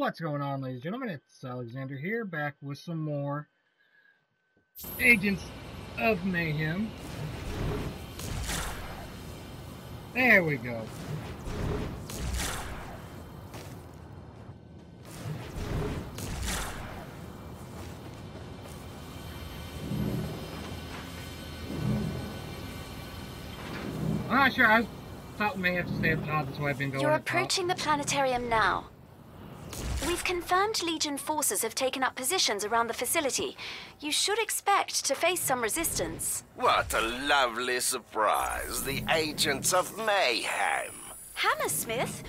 What's going on, ladies and gentlemen? It's Alexander here, back with some more Agents of Mayhem. There we go. I'm not sure. I thought we may have to stay up top. That's why I've been going. You're approaching the planetarium now. We've confirmed Legion forces have taken up positions around the facility. You should expect to face some resistance. What a lovely surprise. The Agents of Mayhem. Hammersmith?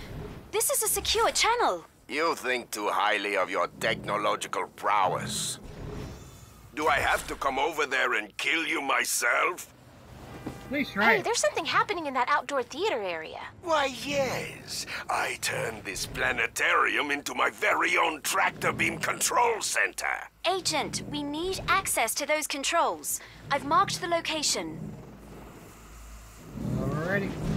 This is a secure channel. You think too highly of your technological prowess. Do I have to come over there and kill you myself? At least Hey, there's something happening in that outdoor theater area. Why, yes. I turned this planetarium into my very own tractor beam control center. Agent, we need access to those controls. I've marked the location. Alrighty.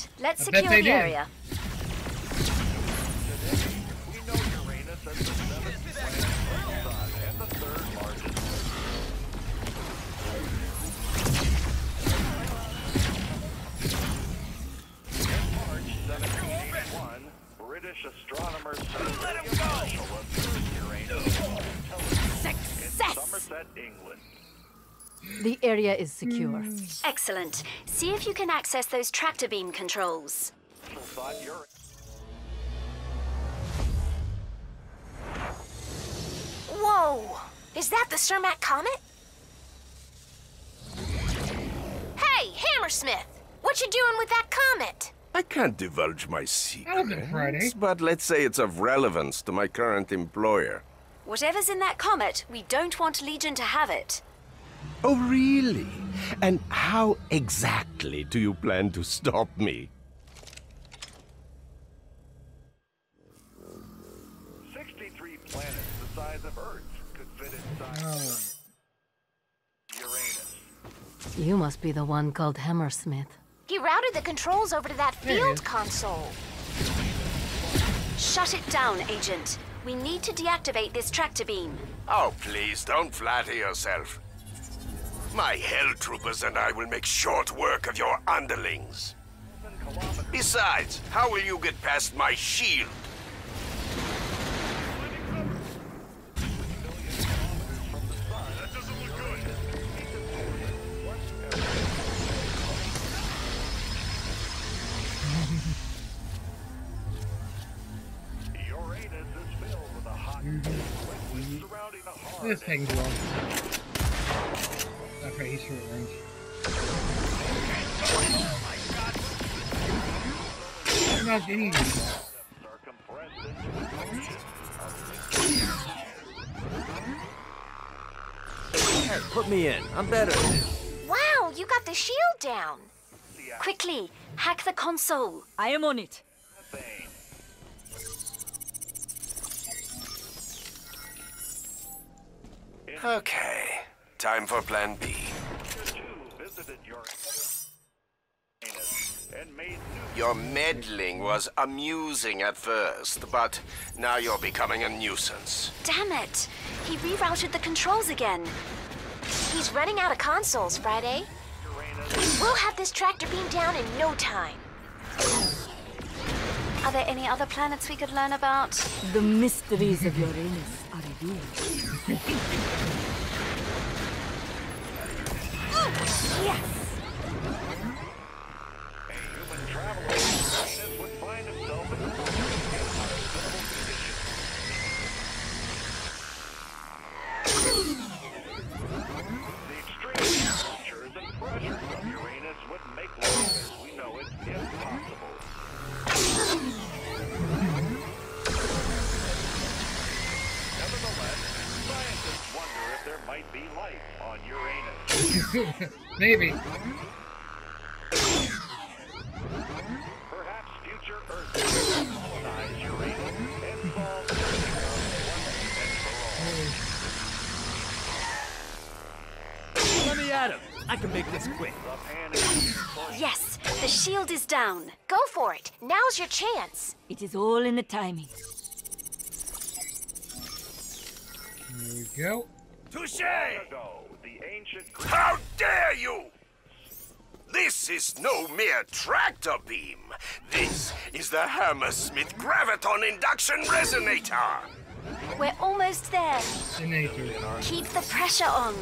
Right, let's I secure the area. Area is secure. Mm. Excellent. See if you can access those tractor beam controls. Herschel thought Uranus Whoa! Is that the Cermak Comet? Hey, Hammersmith! What you doing with that comet? I can't divulge my wasn't Friday. secrets, but let's say it's of relevance to my current employer. Whatever's in that comet, we don't want Legion to have it. Oh, really? And how exactly do you plan to stop me? 63 planets the size of Earth could fit inside Uranus. You must be the one called Hammersmith. He routed the controls over to that field console. Shut it down, Agent. We need to deactivate this tractor beam. Oh, please don't flatter yourself. My hell troopers and I will make short work of your underlings. Besides, how will you get past my shield? Uranus is filled short range. Not any depths are compressed into the ocean Hey, put me in. I'm better. Wow, you got the shield down. Quickly, hack the console. I am on it. Okay, time for plan B. Two visited Uranus and made new Your meddling was amusing at first, but now you're becoming a nuisance. Damn it! He rerouted the controls again. He's running out of consoles, Friday. We'll have this tractor beam down in no time. Are there any other planets we could learn about? The mysteries of Uranus are revealed. human all. Let me at him. I can make this quick. Yes, the shield is down. Go for it. Now's your chance. It is all in the timing. There we go. Touche! ago, the ancient Greeks How dare you! This is no mere tractor beam. This is the Hammersmith Graviton Induction Resonator. We're almost there. Keep the pressure on.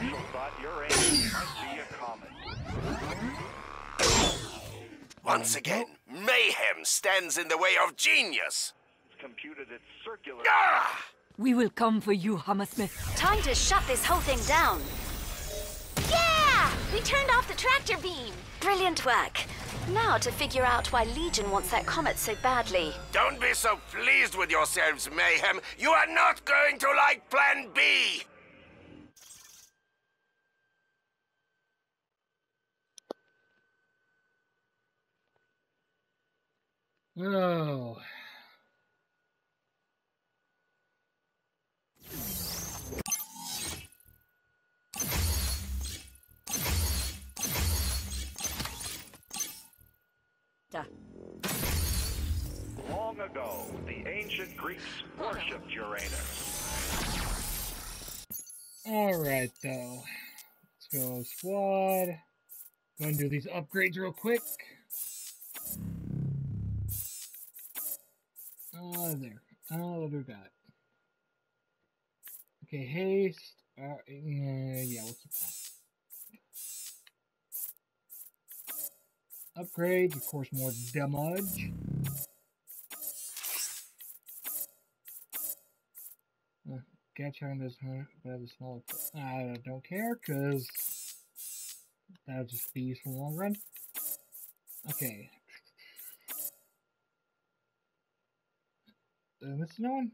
Herschel thought Uranus might be a comet. Once again, mayhem stands in the way of genius. Computed its circular Ah! We will come for you, Hammersmith. Time to shut this whole thing down. Yeah! We turned off the tractor beam. Brilliant work. Now to figure out why Legion wants that comet so badly. Don't be so pleased with yourselves, Mayhem. You are not going to like Plan B. Oh. Da. Long ago, the ancient Greeks worshipped Uranus. Alright, though. Let's go squad. Go and do these upgrades real quick. Uh, there. Oh, do got? Okay, haste. Uh, yeah, we'll keep that. Upgrades, of course, more damage. Uh, Catch on this one, have a smaller. I don't care, because that'll just be useful the long run. Okay. Uh, this no one?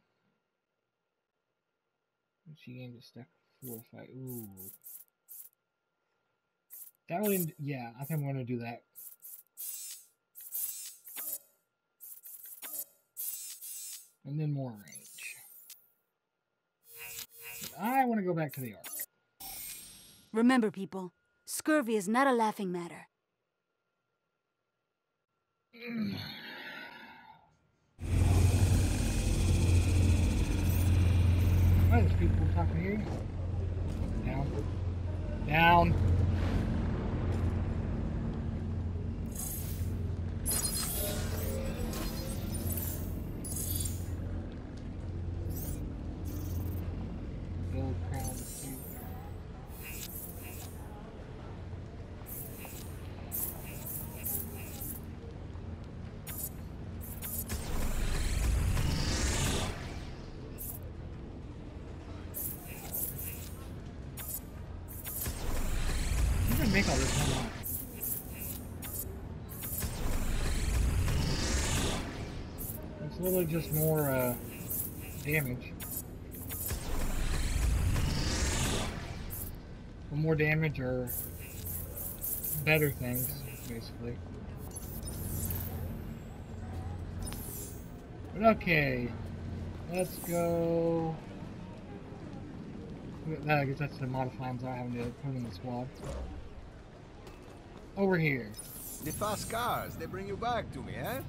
She gained a stack of four or five. Ooh. That really, yeah, I think I'm going to do that. And then more range. But I want to go back to the Ark. Remember, people, scurvy is not a laughing matter. Why there's people? Down. Down. Literally just more uh, damage. Or more damage or better things, basically. But okay, let's go. I guess that's the modifiers I having to put in the squad. Over here. The fast cars, they bring you back to me, eh?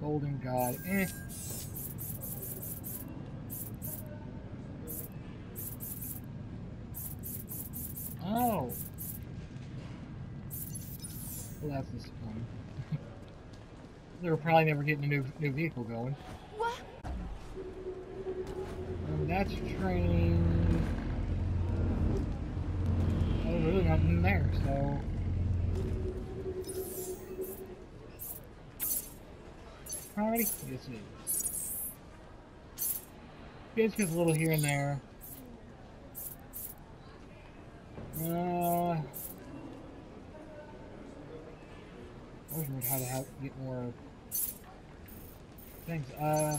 Golden God, eh. Oh. Well, that's disappointing. They're probably never getting a new new vehicle going. What? Um, that's training. Oh, really nothing there, so. Already? Yes, it is. It's just a little here and there. Uh, I always wondered how to have, get more things. Uh,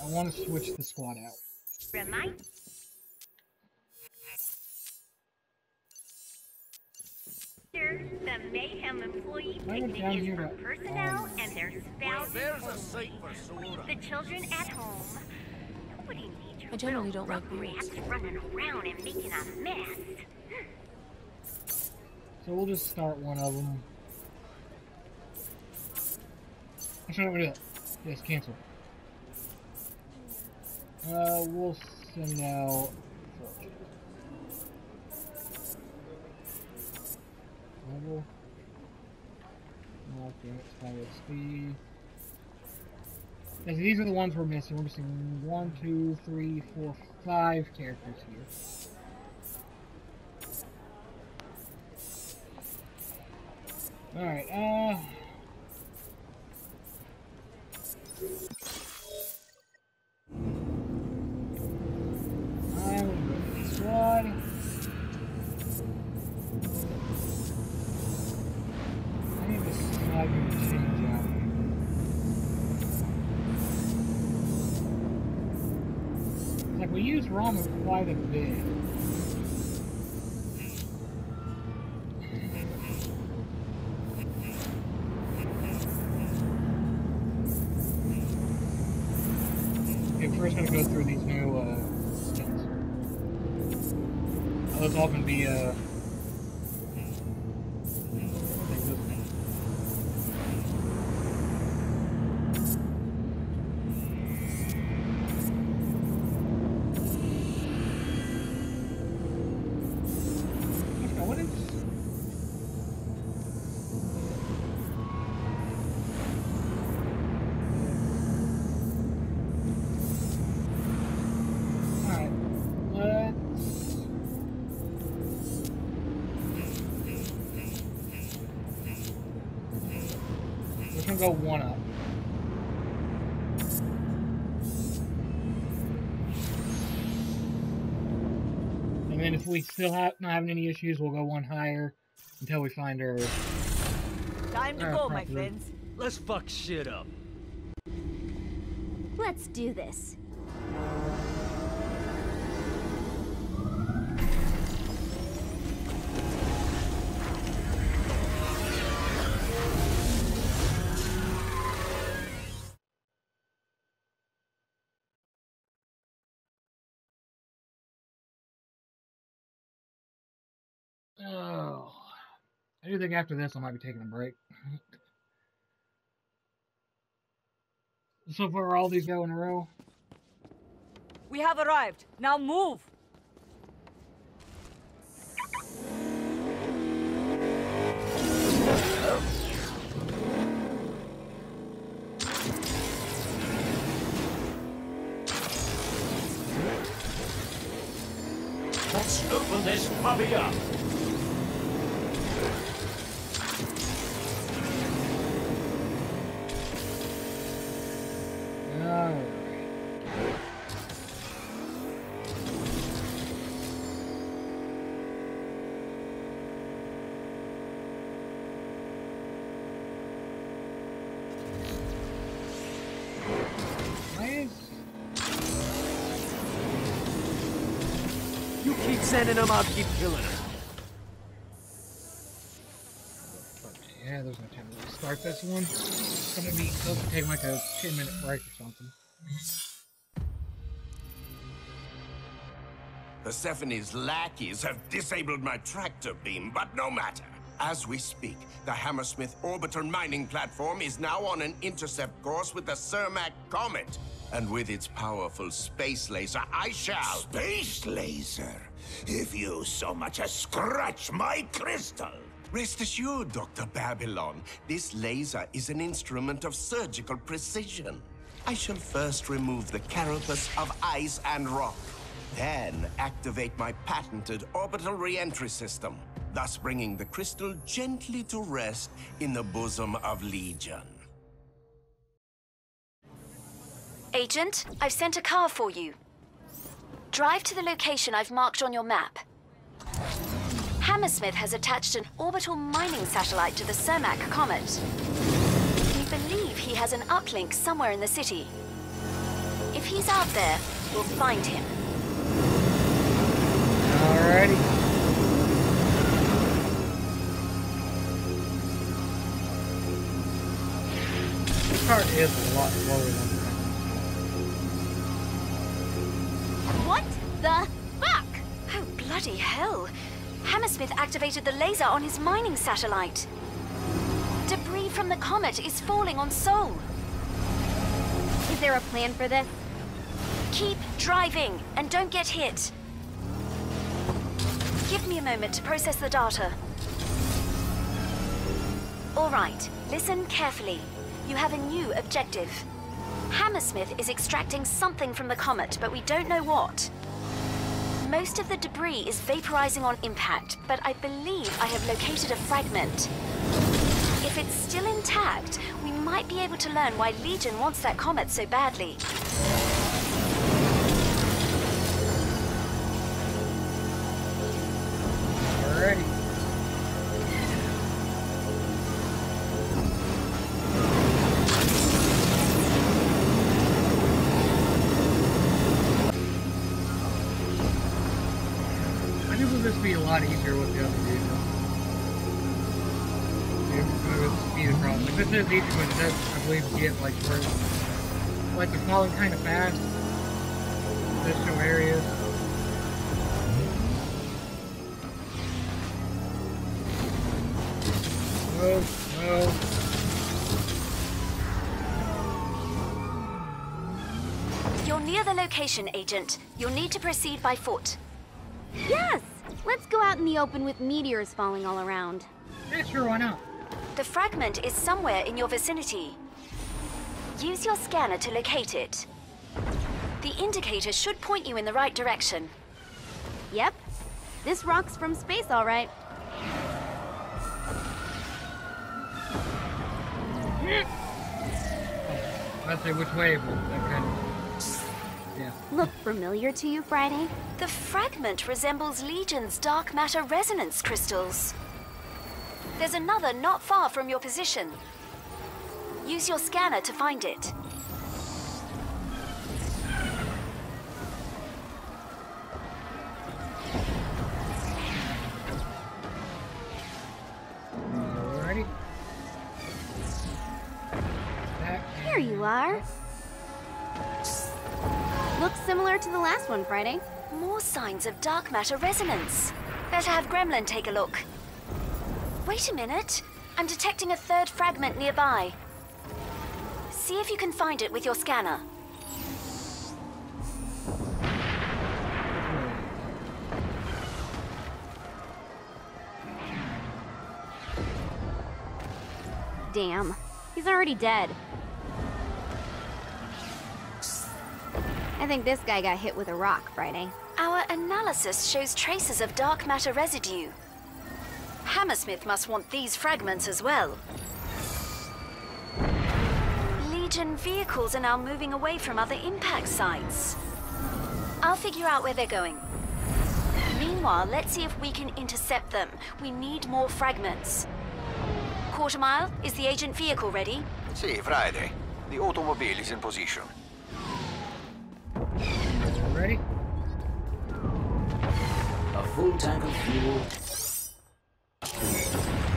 I want to switch the squad out. Remind the Mayhem employee I went picnic is for to- personnel um, and their Well, spouses there's a only. for sore The children at home. Nobody needs your I generally don't like rats running around and making a mess. So we'll just start one of them. Actually, what do that? Yes, cancel. Uh, we'll send out. Level. Okay, XP. Yes, these are the ones we're missing. We're missing one, two, three, four, five characters here. Alright, uh... Those all can be uh. We're go one up. And then if we still have not having any issues, we'll go one higher until we find our... Time to our go, my friends. Let's fuck shit up. Let's do this. I do think after this I might be taking a break. so far, all these go in a row. We have arrived. Now move. Let's open this puppy up. Sending them, I'll keep killing them. Yeah, there's no time to start this one. It's gonna be it'll take like a 10 minute break or something. Persephone's lackeys have disabled my tractor beam, but no matter. As we speak, the Hammersmith orbiter mining platform is now on an intercept course with the Cermak Comet. And with its powerful space laser, I shall... Space laser. If you so much as scratch my crystal. Rest assured, Dr. Babylon, this laser is an instrument of surgical precision. I shall first remove the carapace of ice and rock, then activate my patented orbital reentry system. thus bringing the crystal gently to rest in the bosom of Legion. Agent, I've sent a car for you. Drive to the location I've marked on your map. Hammersmith has attached an orbital mining satellite to the Cermak comet. We believe he has an uplink somewhere in the city. If he's out there, we'll find him. Alrighty. Part is a lot slower than bloody hell. Hammersmith activated the laser on his mining satellite. Debris from the comet is falling on Seoul. Is there a plan for this? Keep driving and don't get hit. Give me a moment to process the data. All right, listen carefully. You have a new objective. Hammersmith is extracting something from the comet, but we don't know what. Most of the debris is vaporizing on impact, but I believe I have located a fragment. If it's still intact, we might be able to learn why Legion wants that comet so badly. Speed across. Like this is easy, but it does, I believe, get like where like they're falling kind of fast. There's no areas. No, no. You're near the location, Agent. You'll need to proceed by foot. Yes! Let's go out in the open with meteors falling all around. Yeah, sure, why not? The fragment is somewhere in your vicinity. Use your scanner to locate it. The indicator should point you in the right direction. Yep. This rock's from space, all right. Say which way, but that kind of. Yeah. Look familiar to you, Friday? The fragment resembles Legion's dark matter resonance crystals. There's another not far from your position. Use your scanner to find it. Alrighty. Here you are. Looks similar to the last one, Friday. More signs of dark matter resonance. Better have Gremlin take a look. Wait a minute. I'm detecting a third fragment nearby. See if you can find it with your scanner. Damn. He's already dead. I think this guy got hit with a rock, Friday. Our analysis shows traces of dark matter residue. Hammersmith must want these fragments as well. Legion vehicles are now moving away from other impact sites. I'll figure out where they're going. Meanwhile, let's see if we can intercept them. We need more fragments. Quarter mile, is the agent vehicle ready? See, Friday. The automobile is in position. Ready? A full tank of fuel.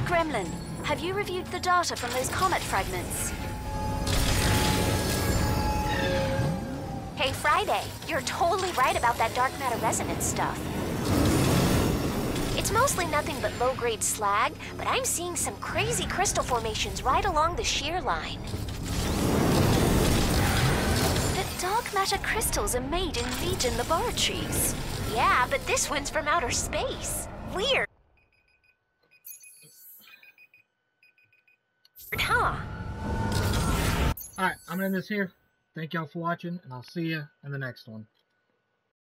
Gremlin, have you reviewed the data from those comet fragments? Hey, Friday, you're totally right about that dark matter resonance stuff. It's mostly nothing but low-grade slag, but I'm seeing some crazy crystal formations right along the shear line. The dark matter crystals are made in Legion laboratories. Yeah, but this one's from outer space. Weird. Alright, I'm gonna end this here. Thank y'all for watching, and I'll see you in the next one.